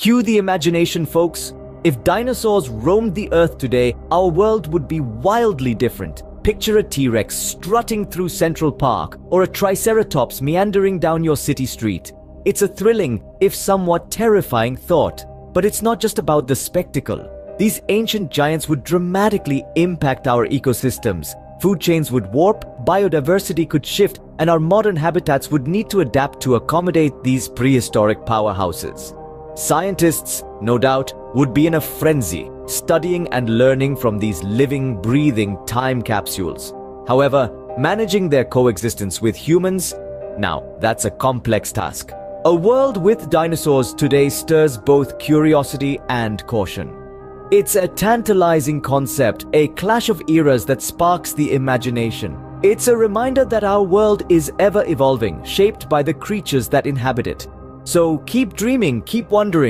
Cue the imagination, folks. If dinosaurs roamed the earth today, our world would be wildly different. Picture a T-Rex strutting through Central Park or a Triceratops meandering down your city street. It's a thrilling, if somewhat terrifying thought. But it's not just about the spectacle. These ancient giants would dramatically impact our ecosystems. Food chains would warp, biodiversity could shift, and our modern habitats would need to adapt to accommodate these prehistoric powerhouses. Scientists, no doubt, would be in a frenzy, studying and learning from these living, breathing time capsules. However, managing their coexistence with humans, now that's a complex task. A world with dinosaurs today stirs both curiosity and caution. It's a tantalizing concept, a clash of eras that sparks the imagination. It's a reminder that our world is ever evolving, shaped by the creatures that inhabit it. So keep dreaming, keep wondering.